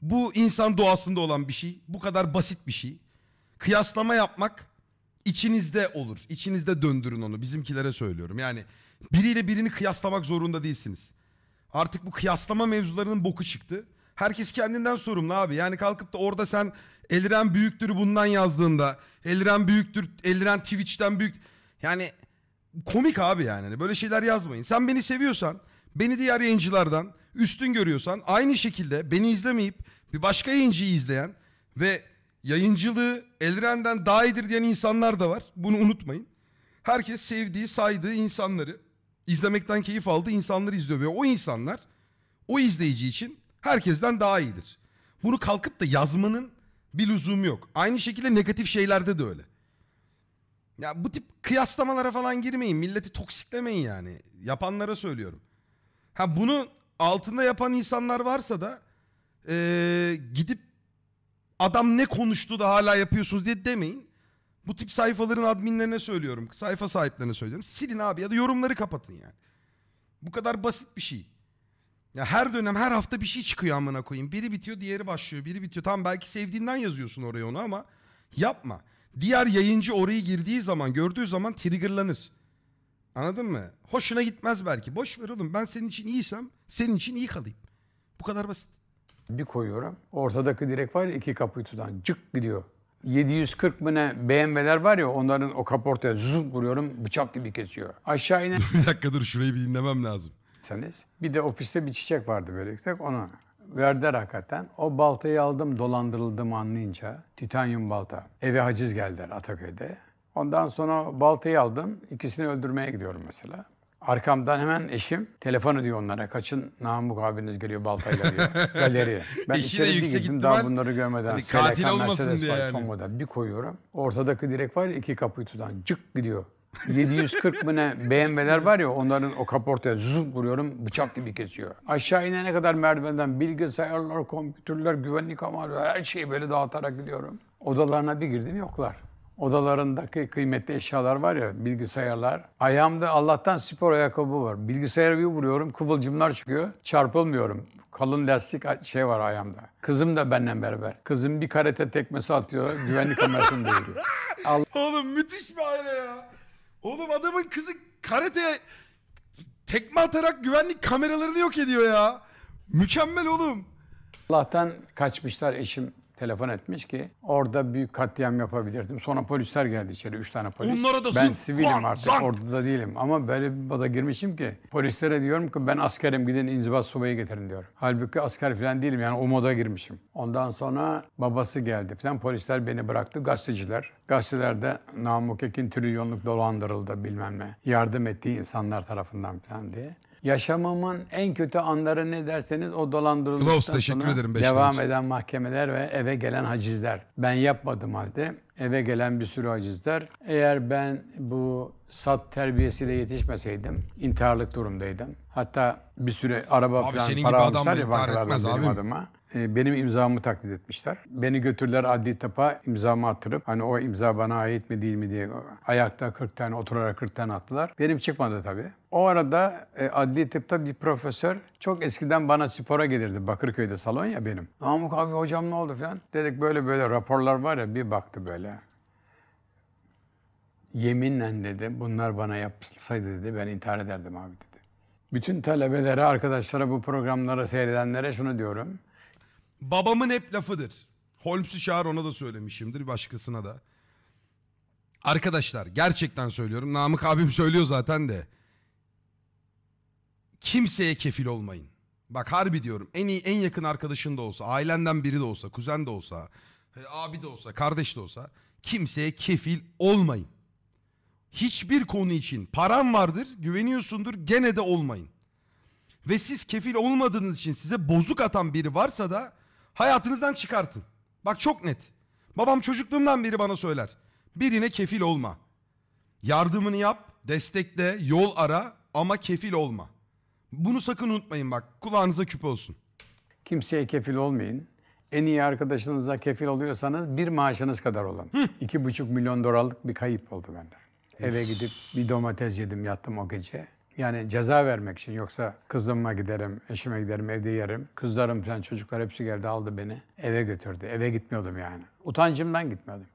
Bu insan doğasında olan bir şey. Bu kadar basit bir şey. Kıyaslama yapmak içinizde olur. İçinizde döndürün onu. Bizimkilere söylüyorum. Yani biriyle birini kıyaslamak zorunda değilsiniz. Artık bu kıyaslama mevzularının boku çıktı. Herkes kendinden sorumlu abi. Yani kalkıp da orada sen Eliren büyüktür bundan yazdığında, Eliren büyüktür, Eliren Twitch'ten büyük. Yani komik abi yani. Hani Böyle şeyler yazmayın. Sen beni seviyorsan, beni diğer yayıncılardan üstün görüyorsan aynı şekilde beni izlemeyip bir başka yayıncıyı izleyen ve yayıncılığı Elren'den daha iyidir diyen insanlar da var. Bunu unutmayın. Herkes sevdiği, saydığı insanları, izlemekten keyif aldığı insanları izliyor ve o insanlar o izleyici için herkesten daha iyidir. Bunu kalkıp da yazmanın bir lüzumu yok. Aynı şekilde negatif şeylerde de öyle. Ya bu tip kıyaslamalara falan girmeyin. Milleti toksiklemeyin yani. Yapanlara söylüyorum. Ha bunu altında yapan insanlar varsa da eee, gidip adam ne konuştu da hala yapıyorsunuz diye demeyin. Bu tip sayfaların adminlerine söylüyorum. Sayfa sahiplerine söylüyorum. Silin abi ya da yorumları kapatın yani. Bu kadar basit bir şey. Ya her dönem her hafta bir şey çıkıyor amına koyayım. Biri bitiyor diğeri başlıyor. Biri bitiyor. Tamam belki sevdiğinden yazıyorsun oraya onu ama yapma. Diğer yayıncı orayı girdiği zaman gördüğü zaman triggerlanır. Anladın mı? Hoşuna gitmez belki. Boş ver oğlum ben senin için iyiysem senin için iyi kalayım. Bu kadar basit. Bir koyuyorum. Ortadaki direk var ya iki kapıyı tutan. Cık gidiyor. 740 mı ne BMW'ler var ya onların o kaportaya zoom vuruyorum bıçak gibi kesiyor. Aşağı bir dakika dur şurayı bir dinlemem lazım. bir de ofiste bir çiçek vardı böyle yüksek onu verdiler hakikaten. O baltayı aldım dolandırıldım anlayınca. Titanyum balta. Eve haciz geldiler Ataköy'de. Ondan sonra baltayı aldım. İkisini öldürmeye gidiyorum mesela. Arkamdan hemen eşim telefon ediyor onlara. Kaçın Namık abiniz geliyor baltayla diyor. Galeri. Ben Eşi de bir yüksek girdim ihtimal- daha bunları görmeden. Hani katil SLK olmasın Mercedes diye var, yani. Son model. Bir koyuyorum. Ortadaki direk var ya iki kapıyı tutan. Cık gidiyor. 740 mı ne BMW'ler var ya onların o kaportaya zoom vuruyorum bıçak gibi kesiyor. Aşağı inene kadar merdivenden bilgisayarlar, kompütürler, güvenlik kameraları her şeyi böyle dağıtarak gidiyorum. Odalarına bir girdim yoklar. Odalarındaki kıymetli eşyalar var ya bilgisayarlar. Ayağımda Allah'tan spor ayakkabı var. Bilgisayarı bir vuruyorum kıvılcımlar çıkıyor. Çarpılmıyorum. Kalın lastik şey var ayağımda. Kızım da benden beraber. Kızım bir karate tekmesi atıyor. Güvenlik kamerasını deviriyor. Oğlum müthiş bir aile ya. Oğlum adamın kızı karate tekme atarak güvenlik kameralarını yok ediyor ya. Mükemmel oğlum. Allah'tan kaçmışlar eşim telefon etmiş ki orada büyük katliam yapabilirdim. Sonra polisler geldi içeri. Üç tane polis. Onlara da ben zınk, sivilim kuan, artık. zank. Orduda değilim. Ama böyle bir moda girmişim ki polislere diyorum ki ben askerim gidin inzibat subayı getirin diyor. Halbuki asker falan değilim yani o moda girmişim. Ondan sonra babası geldi falan. Polisler beni bıraktı. Gazeteciler. Gazetelerde Namık Ekin trilyonluk dolandırıldı bilmem ne. Yardım ettiği insanlar tarafından falan diye. Yaşamamın en kötü anları ne derseniz o dolandırıldıktan Klaus, teşekkür sonra ederim, devam tane. eden mahkemeler ve eve gelen hacizler. Ben yapmadım halde eve gelen bir sürü hacizler. Eğer ben bu sat terbiyesiyle yetişmeseydim intiharlık durumdaydım. Hatta bir süre araba Abi falan senin para adam almışlar ya intihar bankalardan etmez benim abim. adıma. Ee, Benim imzamı taklit etmişler. Beni götürdüler adli tıpa imzamı attırıp hani o imza bana ait mi değil mi diye ayakta 40 tane oturarak 40 tane attılar. Benim çıkmadı tabii. O arada e, adli tıpta bir profesör çok eskiden bana spora gelirdi. Bakırköy'de salon ya benim. Namık abi hocam ne oldu falan. Dedik böyle böyle raporlar var ya bir baktı böyle. Yeminle dedi bunlar bana yapılsaydı dedi ben intihar ederdim abi dedi. Bütün talebelere, arkadaşlara, bu programları seyredenlere şunu diyorum. Babamın hep lafıdır. Holmes'u çağır ona da söylemişimdir başkasına da. Arkadaşlar gerçekten söylüyorum. Namık abim söylüyor zaten de. Kimseye kefil olmayın. Bak harbi diyorum. En iyi en yakın arkadaşın da olsa, ailenden biri de olsa, kuzen de olsa, e, abi de olsa, kardeş de olsa kimseye kefil olmayın. Hiçbir konu için param vardır, güveniyorsundur gene de olmayın. Ve siz kefil olmadığınız için size bozuk atan biri varsa da hayatınızdan çıkartın. Bak çok net. Babam çocukluğumdan beri bana söyler. Birine kefil olma. Yardımını yap, destekle, yol ara ama kefil olma. Bunu sakın unutmayın bak. Kulağınıza küpe olsun. Kimseye kefil olmayın. En iyi arkadaşınıza kefil oluyorsanız bir maaşınız kadar olun. İki buçuk milyon dolarlık bir kayıp oldu bende. Eve gidip bir domates yedim yattım o gece. Yani ceza vermek için yoksa kızıma giderim, eşime giderim, evde yerim. Kızlarım falan çocuklar hepsi geldi aldı beni. Eve götürdü. Eve gitmiyordum yani. Utancımdan gitmiyordum.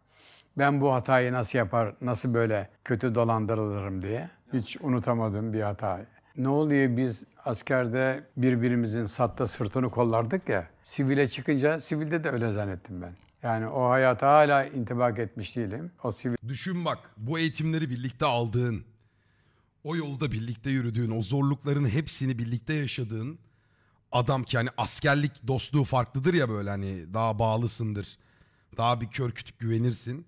Ben bu hatayı nasıl yapar, nasıl böyle kötü dolandırılırım diye. Hiç unutamadığım bir hata. Ne oluyor biz askerde birbirimizin satta sırtını kollardık ya. Sivile çıkınca sivilde de öyle zannettim ben. Yani o hayata hala intibak etmiş değilim. O sivil Düşün bak bu eğitimleri birlikte aldığın, o yolda birlikte yürüdüğün, o zorlukların hepsini birlikte yaşadığın adam ki hani askerlik dostluğu farklıdır ya böyle hani daha bağlısındır. Daha bir kör kütük güvenirsin.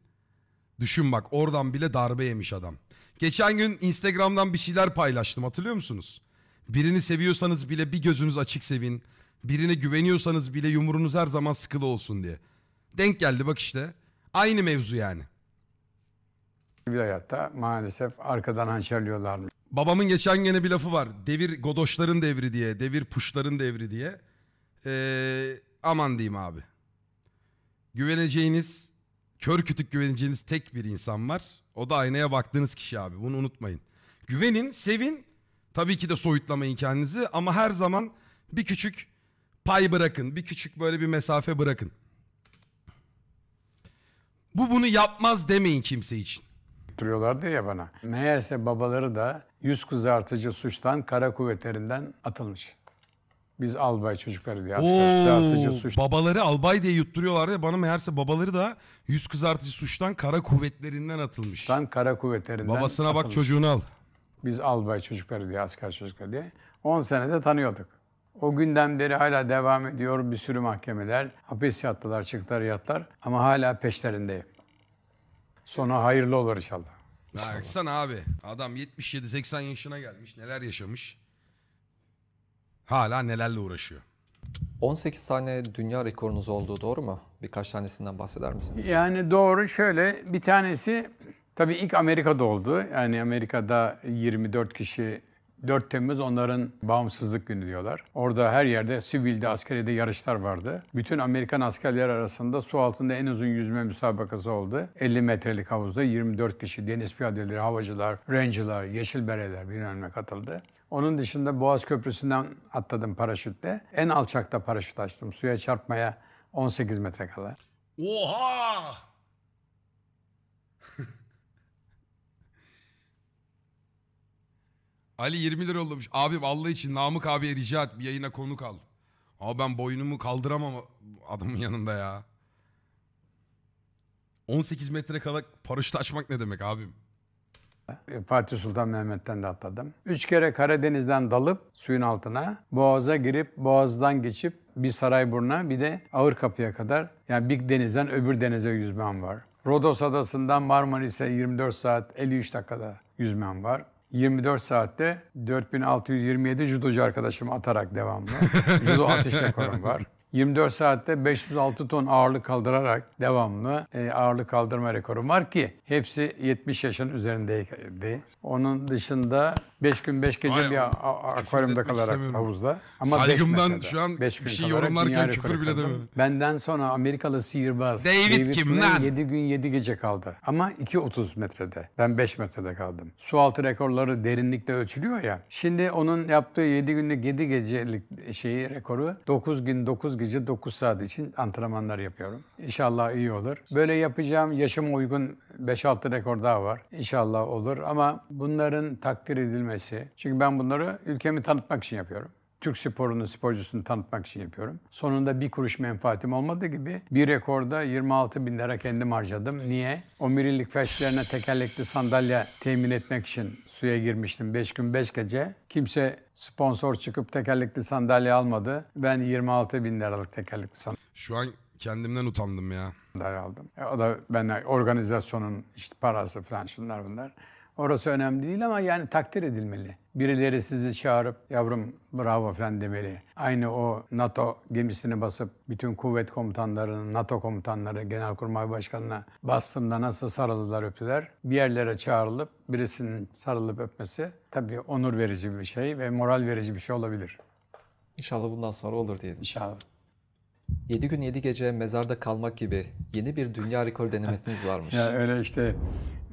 Düşün bak oradan bile darbe yemiş adam. Geçen gün Instagram'dan bir şeyler paylaştım hatırlıyor musunuz? Birini seviyorsanız bile bir gözünüz açık sevin. Birine güveniyorsanız bile yumruğunuz her zaman sıkılı olsun diye. Denk geldi bak işte. Aynı mevzu yani. Hayatta maalesef arkadan hançerliyorlarmış. Babamın geçen gene bir lafı var. Devir godoşların devri diye, devir puşların devri diye. Ee, aman diyeyim abi. Güveneceğiniz, kör kütük güveneceğiniz tek bir insan var. O da aynaya baktığınız kişi abi. Bunu unutmayın. Güvenin, sevin. Tabii ki de soyutlamayın kendinizi ama her zaman bir küçük pay bırakın. Bir küçük böyle bir mesafe bırakın. Bu bunu yapmaz demeyin kimse için. Duruyorlardı ya bana. Meğerse babaları da yüz kızartıcı suçtan kara kuvvetlerinden atılmış. Biz albay çocukları diye asker kızartıcı Oo, suç babaları albay diye yutturuyorlar ya bana meğerse babaları da yüz kızartıcı suçtan kara kuvvetlerinden atılmış. suçtan kara kuvvetlerinden Babasına bak atılmış. çocuğunu al. Biz albay çocukları diye, asker çocukları diye. 10 senede tanıyorduk. O günden beri hala devam ediyor bir sürü mahkemeler. Hapis yattılar, çıktılar, yattılar. Ama hala peşlerindeyim. Sonu hayırlı olur inşallah. Baksana abi adam 77-80 yaşına gelmiş neler yaşamış. Hala nelerle uğraşıyor. 18 tane dünya rekorunuz olduğu doğru mu? Birkaç tanesinden bahseder misiniz? Yani doğru şöyle bir tanesi tabii ilk Amerika'da oldu. Yani Amerika'da 24 kişi 4 Temmuz onların bağımsızlık günü diyorlar. Orada her yerde sivilde, askeriyede yarışlar vardı. Bütün Amerikan askerler arasında su altında en uzun yüzme müsabakası oldu. 50 metrelik havuzda 24 kişi deniz piyadeleri, havacılar, rangerlar, yeşil bereler bilmem ne katıldı. Onun dışında Boğaz Köprüsü'nden atladım paraşütle. En alçakta paraşüt açtım. Suya çarpmaya 18 metre kala. Oha! Ali 20 lira yollamış. Abim Allah için Namık abiye rica et bir yayına konuk al. Ama ben boynumu kaldıramam adamın yanında ya. 18 metre kala paraşüt açmak ne demek abim? E, Fatih Sultan Mehmet'ten de atladım. Üç kere Karadeniz'den dalıp suyun altına, Boğaz'a girip Boğaz'dan geçip bir Sarayburnu'na bir de Ağır Kapı'ya kadar yani bir denizden öbür denize yüzmem var. Rodos Adası'ndan Marmaris'e 24 saat 53 dakikada yüzmem var. 24 saatte 4627 judocu arkadaşımı atarak devamlı. Judo atış rekorum var. 24 saatte 506 ton ağırlık kaldırarak devamlı e, ağırlık kaldırma rekorum var ki hepsi 70 yaşın üzerindeydi. Onun dışında 5 gün 5 gece Vay, bir a- a- akvaryumda etmek kalarak istemiyorum. havuzda. Ama beş Saygımdan metrede. şu an Beş bir gün şey kalarak yorumlarken dünya küfür rekoru bile kırdım. demiyorum. Benden sonra Amerikalı sihirbaz David kim Blaine lan? 7 gün 7 gece kaldı. Ama 2.30 metrede. Ben 5 metrede kaldım. Sualtı rekorları derinlikte ölçülüyor ya. Şimdi onun yaptığı 7 günlük 7 gecelik şeyi rekoru 9 gün 9 gece 9 saat için antrenmanlar yapıyorum. İnşallah iyi olur. Böyle yapacağım yaşıma uygun 5-6 rekor daha var. İnşallah olur ama bunların takdir edilmesi. Çünkü ben bunları ülkemi tanıtmak için yapıyorum. Türk sporunu, sporcusunu tanıtmak için yapıyorum. Sonunda bir kuruş menfaatim olmadığı gibi bir rekorda 26 bin lira kendim harcadım. Niye? O mirillik felçlerine tekerlekli sandalye temin etmek için suya girmiştim. 5 gün 5 gece. Kimse sponsor çıkıp tekerlekli sandalye almadı. Ben 26 bin liralık tekerlekli Şu an kendimden utandım ya. sandalye aldım. E, O da ben organizasyonun işte parası falan şunlar bunlar. Orası önemli değil ama yani takdir edilmeli. Birileri sizi çağırıp yavrum bravo falan demeli. Aynı o NATO gemisini basıp bütün kuvvet komutanlarının, NATO komutanları, Genelkurmay Başkanı'na bastığında nasıl sarıldılar öptüler. Bir yerlere çağrılıp birisinin sarılıp öpmesi tabii onur verici bir şey ve moral verici bir şey olabilir. İnşallah bundan sonra olur diyelim. İnşallah. 7 gün 7 gece mezarda kalmak gibi yeni bir dünya rekoru denemesiniz varmış. Ya öyle işte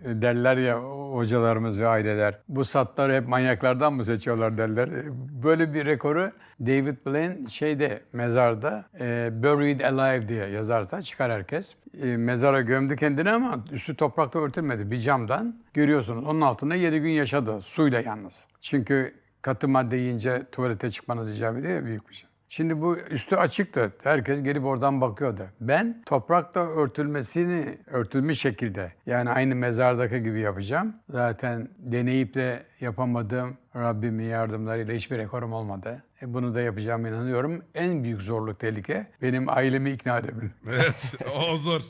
derler ya hocalarımız ve aileler. Bu satları hep manyaklardan mı seçiyorlar derler. E, Böyle bir rekoru David Blaine şeyde mezarda e, Buried Alive diye yazarsa çıkar herkes. E, mezara gömdü kendini ama üstü toprakta örtülmedi. Bir camdan görüyorsunuz. Onun altında 7 gün yaşadı. Suyla yalnız. Çünkü katı madde yiyince tuvalete çıkmanız icap ediyor ya büyük bir şey. Şimdi bu üstü açıktı. Herkes gelip oradan bakıyordu. Ben toprakla örtülmesini örtülmüş şekilde yani aynı mezardaki gibi yapacağım. Zaten deneyip de yapamadığım Rabbimin yardımlarıyla hiçbir rekorum olmadı. E bunu da yapacağım inanıyorum. En büyük zorluk tehlike benim ailemi ikna edebilmek. Evet o zor.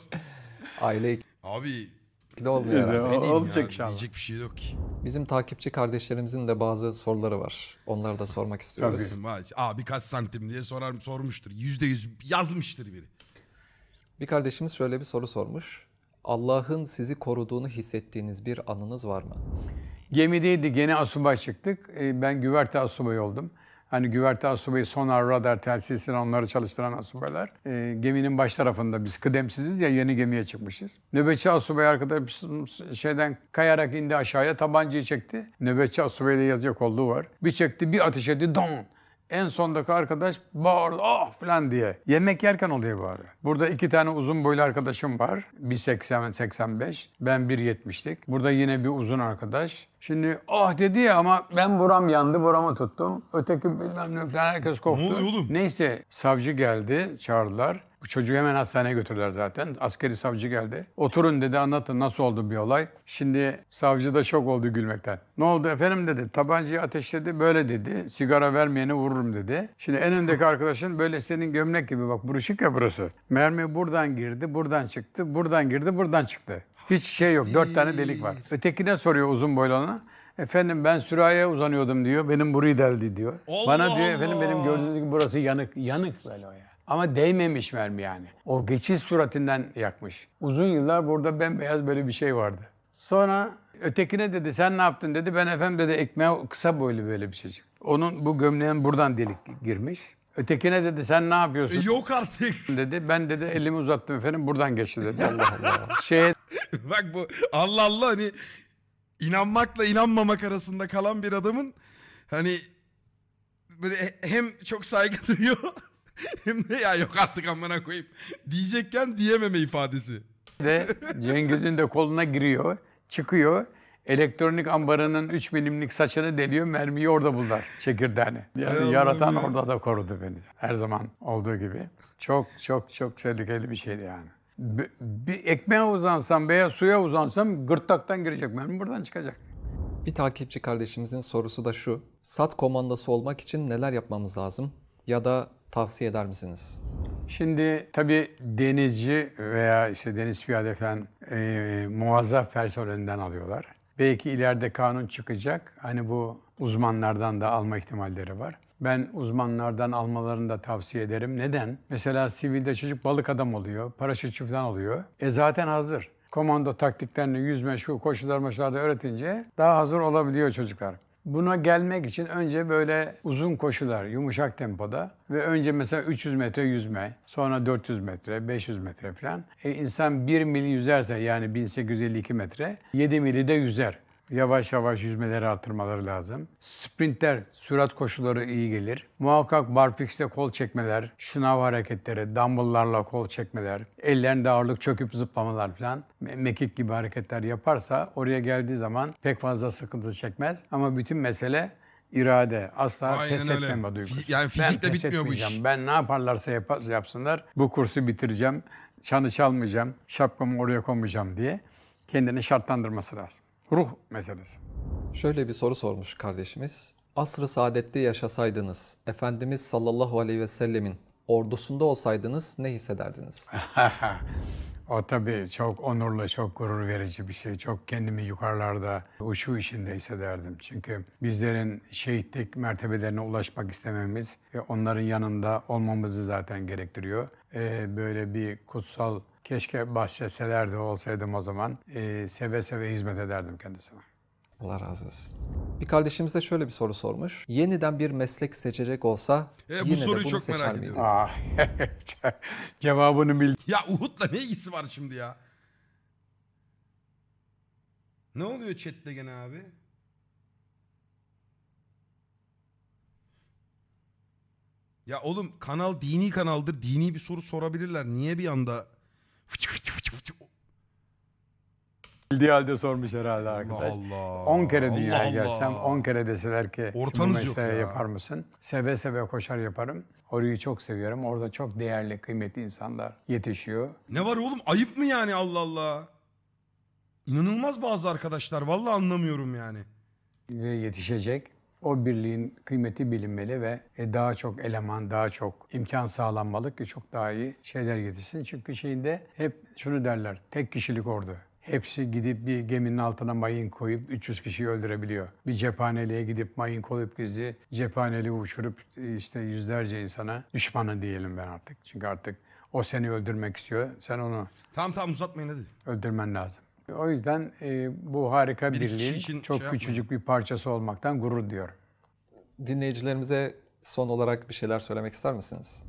Aile Abi ikili olmuyor herhalde. ne diyeyim Olacak ya, inşallah. diyecek bir şey yok ki. Bizim takipçi kardeşlerimizin de bazı soruları var. Onları da sormak istiyoruz. Tabii. Abi kaç santim diye sorar sormuştur. Yüzde yüz yazmıştır biri. Bir kardeşimiz şöyle bir soru sormuş. Allah'ın sizi koruduğunu hissettiğiniz bir anınız var mı? Gemideydi gene asubay çıktık. E, Ben güverte asubayı oldum. Hani güverte asubayı sonar, radar, telsizini onları çalıştıran asubaylar. E, geminin baş tarafında biz kıdemsiziz ya yeni gemiye çıkmışız. Nöbetçi asubay arkadaşımız şeyden kayarak indi aşağıya tabancayı çekti. Nöbetçi asubayla yazacak olduğu var. Bir çekti bir ateş etti don. En sondaki arkadaş bağırdı ah falan diye. Yemek yerken oluyor bağırıyor. Burada iki tane uzun boylu arkadaşım var. 1.80-85. Ben 1.70'lik. Burada yine bir uzun arkadaş. Şimdi ah dedi ya ama ben buram yandı buramı tuttum. Öteki bilmem ne falan herkes korktu. Ne oluyor oğlum? Neyse savcı geldi çağırdılar. Çocuğu hemen hastaneye götürdüler zaten. Askeri savcı geldi. Oturun dedi anlatın nasıl oldu bir olay. Şimdi savcı da şok oldu gülmekten. Ne oldu efendim dedi. Tabancayı ateşledi böyle dedi. Sigara vermeyeni vururum dedi. Şimdi en öndeki arkadaşın böyle senin gömlek gibi bak buruşuk ya burası. Mermi buradan girdi, buradan çıktı, buradan girdi, buradan çıktı. Hiç şey yok. Dört tane delik var. Ötekine soruyor uzun boylu olana. Efendim ben sürahiye uzanıyordum diyor. Benim burayı deldi diyor. Allah Bana diyor efendim benim gördüğünüz gibi burası yanık. Yanık böyle o ya. Ama değmemiş mermi yani. O geçiş suratinden yakmış. Uzun yıllar burada bembeyaz böyle bir şey vardı. Sonra ötekine dedi sen ne yaptın dedi. Ben efendim dedi ekmeğe kısa boylu böyle bir çocuk. Onun bu gömleğin buradan delik girmiş. Ötekine dedi sen ne yapıyorsun? E, yok artık. dedi. Ben dedi elimi uzattım efendim buradan geçti dedi. Allah Allah. Şeye Bak bu Allah Allah hani inanmakla inanmamak arasında kalan bir adamın hani böyle he- hem çok saygı duyuyor hem de ya yok artık amına koyayım diyecekken diyememe ifadesi. de Cengiz'in de koluna giriyor, çıkıyor. Elektronik ambarının 3 milimlik saçını deliyor, mermiyi orada buldular, çekirdeğini. Yani yaratan ya. orada da korudu beni. Her zaman olduğu gibi. Çok çok çok tehlikeli bir şeydi yani. B- bir ekmeğe uzansam veya suya uzansam gırtlaktan girecek benim buradan çıkacak. Bir takipçi kardeşimizin sorusu da şu. SAT komandası olmak için neler yapmamız lazım? Ya da tavsiye eder misiniz? Şimdi tabii denizci veya işte deniz piyade falan e, muazzaf personelinden alıyorlar. Belki ileride kanun çıkacak. Hani bu uzmanlardan da alma ihtimalleri var. Ben uzmanlardan almalarını da tavsiye ederim. Neden? Mesela sivilde çocuk balık adam oluyor, paraşütçü falan oluyor. E zaten hazır. Komando taktiklerini yüzme, şu koşular maçlarda öğretince daha hazır olabiliyor çocuklar. Buna gelmek için önce böyle uzun koşular, yumuşak tempoda ve önce mesela 300 metre yüzme, sonra 400 metre, 500 metre falan. E insan 1 mil yüzerse yani 1852 metre, 7 mili de yüzer. Yavaş yavaş yüzmeleri artırmaları lazım. Sprintler, sürat koşuları iyi gelir. Muhakkak barfix'te kol çekmeler, şınav hareketleri, dumbbell'larla kol çekmeler, ellerinde ağırlık çöküp zıplamalar falan, me- mekik gibi hareketler yaparsa oraya geldiği zaman pek fazla sıkıntı çekmez. Ama bütün mesele irade. Asla Aynen pes öyle. etmeme duygusu. Fizi- yani fizikle ben bitmiyor bu iş. Ben ne yaparlarsa yap- yapsınlar bu kursu bitireceğim. Çanı çalmayacağım, şapkamı oraya koymayacağım diye kendini şartlandırması lazım. Ruh meselesi. Şöyle bir soru sormuş kardeşimiz. Asr-ı saadette yaşasaydınız, Efendimiz sallallahu aleyhi ve sellemin ordusunda olsaydınız ne hissederdiniz? o tabii çok onurlu, çok gurur verici bir şey. Çok kendimi yukarılarda, uşu içinde hissederdim. Çünkü bizlerin şehitlik mertebelerine ulaşmak istememiz ve onların yanında olmamızı zaten gerektiriyor. Ee, böyle bir kutsal keşke bahşetselerdi olsaydım o zaman ee, seve seve hizmet ederdim kendisine. Allah razı olsun. Bir kardeşimiz de şöyle bir soru sormuş. Yeniden bir meslek seçecek olsa E, bu yine de soruyu bunu çok seçer merak ediyorum. Ah, cevabını bil. Ya Uhud'la ne ilgisi var şimdi ya? Ne oluyor chatte gene abi? Ya oğlum kanal dini kanaldır. Dini bir soru sorabilirler. Niye bir anda... Bildiği halde sormuş herhalde arkadaş. Allah. 10 kere dünyaya Allah. gelsem 10 kere deseler ki Ortanız bu mesleği ya." yapar mısın? Seve seve koşar yaparım. Orayı çok seviyorum. Orada çok değerli, kıymetli insanlar yetişiyor. Ne var oğlum? Ayıp mı yani Allah Allah? İnanılmaz bazı arkadaşlar. Vallahi anlamıyorum yani. Ve yetişecek. O birliğin kıymeti bilinmeli ve e, daha çok eleman, daha çok imkan sağlanmalı ki çok daha iyi şeyler yetişsin. Çünkü şeyinde hep şunu derler, tek kişilik ordu. Hepsi gidip bir geminin altına mayın koyup 300 kişiyi öldürebiliyor. Bir cephaneliğe gidip mayın koyup gizli cephaneliği uçurup e, işte yüzlerce insana düşmanı diyelim ben artık. Çünkü artık o seni öldürmek istiyor. Sen onu Tamam tamam uzatmayın hadi. öldürmen lazım. O yüzden e, bu harika Bir birliğin için çok şey küçücük bir parçası olmaktan gurur diyorum. Dinleyicilerimize son olarak bir şeyler söylemek ister misiniz?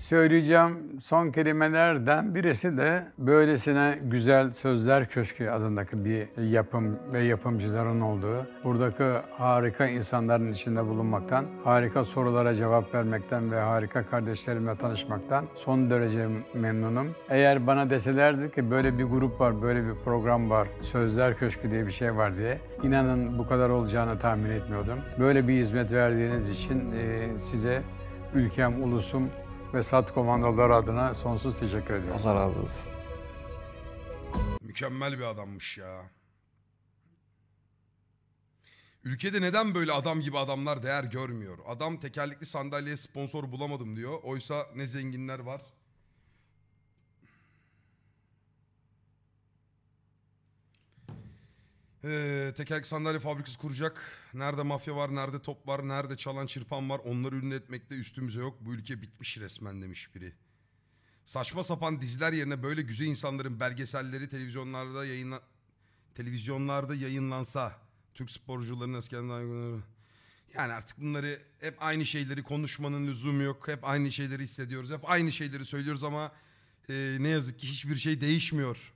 Söyleyeceğim son kelimelerden birisi de böylesine güzel sözler köşkü adındaki bir yapım ve yapımcıların olduğu, buradaki harika insanların içinde bulunmaktan, harika sorulara cevap vermekten ve harika kardeşlerimle tanışmaktan son derece memnunum. Eğer bana deselerdi ki böyle bir grup var, böyle bir program var, Sözler Köşkü diye bir şey var diye, inanın bu kadar olacağını tahmin etmiyordum. Böyle bir hizmet verdiğiniz için e, size ülkem, ulusum ve SAT komandoları adına sonsuz teşekkür ediyorum. Allah razı olsun. Mükemmel bir adammış ya. Ülkede neden böyle adam gibi adamlar değer görmüyor? Adam tekerlekli sandalyeye sponsor bulamadım diyor. Oysa ne zenginler var. Ee, tekerlekli sandalye fabrikası kuracak. Nerede mafya var, nerede top var, nerede çalan çırpan var. Onları ünlü etmekte üstümüze yok. Bu ülke bitmiş resmen demiş biri. Saçma sapan diziler yerine böyle güzel insanların belgeselleri televizyonlarda yayınla televizyonlarda yayınlansa Türk sporcularının eskiden yani artık bunları hep aynı şeyleri konuşmanın lüzumu yok. Hep aynı şeyleri hissediyoruz. Hep aynı şeyleri söylüyoruz ama e, ne yazık ki hiçbir şey değişmiyor.